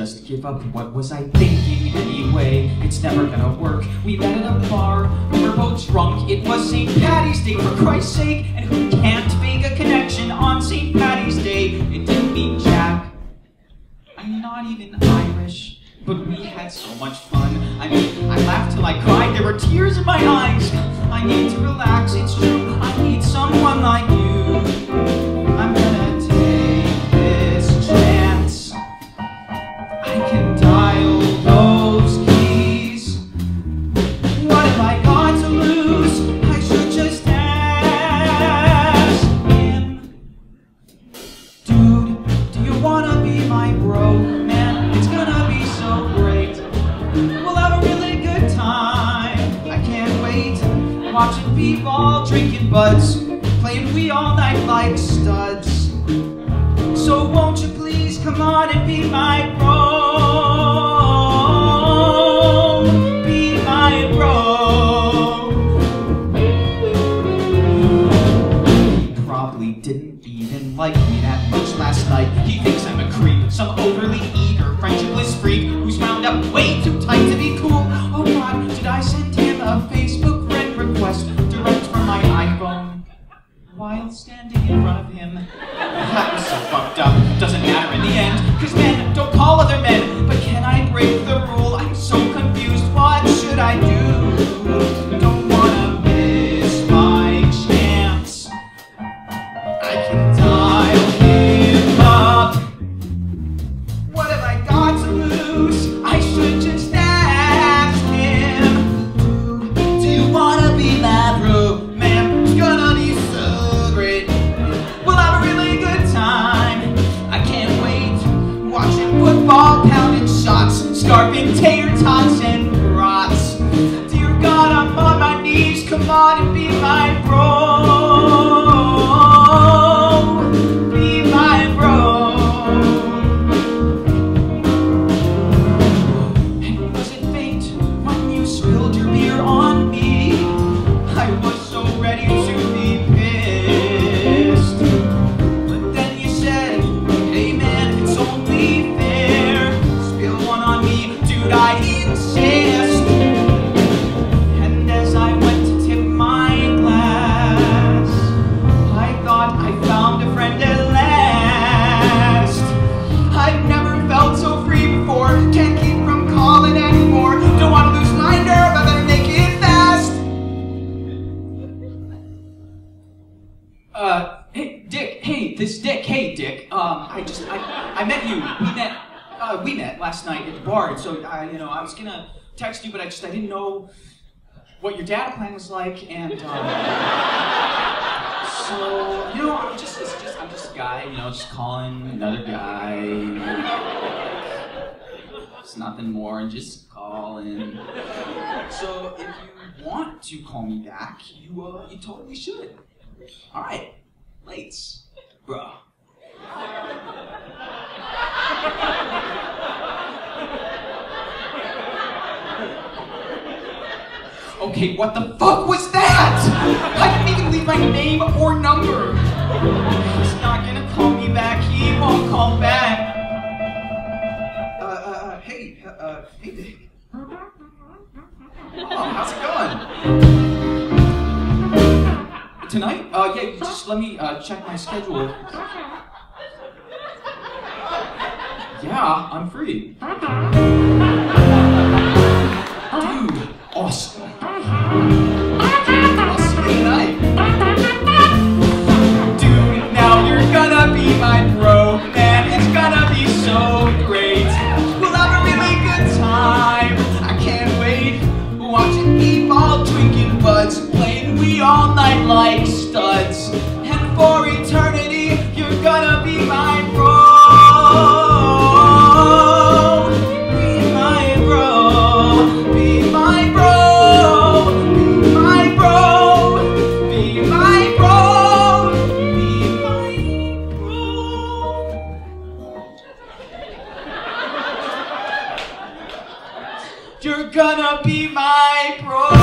just give up. What was I thinking anyway? It's never gonna work. We met in a bar, we were both drunk. It was St. Paddy's Day, for Christ's sake. And who can't make a connection on St. Paddy's Day? It didn't mean Jack. I'm not even Irish, but we had so much fun. I mean, I laughed till I cried. There were tears in my eyes. I need to relax, it's true. I need someone like you. Watching people drinking buds, playing Wii all night like studs. So won't you please come on and be my bro? Probably didn't even like me that much last night. He thinks I'm a creep, some overly scarfing tater tots and met you. We met, uh, we met last night at the bar. So, I, you know, I was gonna text you, but I just, I didn't know what your data plan was like, and um, so, you know, I'm just, it's just, I'm just a guy, you know, just calling another guy. It's nothing more, and just calling. So, if you want to call me back, you, uh, you totally should. All right, lates, bruh. Okay, what the fuck was that? I didn't even leave my name or number. He's not gonna call me back. He won't call back. Uh, uh, uh hey, uh, uh, hey, Dick. Oh, how's it going? Tonight? Uh, yeah, just let me uh, check my schedule. Yeah, I'm free. Dude, awesome. Dude, now you're gonna be my bro. It's gonna be so great. We'll have a really good time. I can't wait. Watching people playing all night like studs. And for eternity, you're gonna be my April.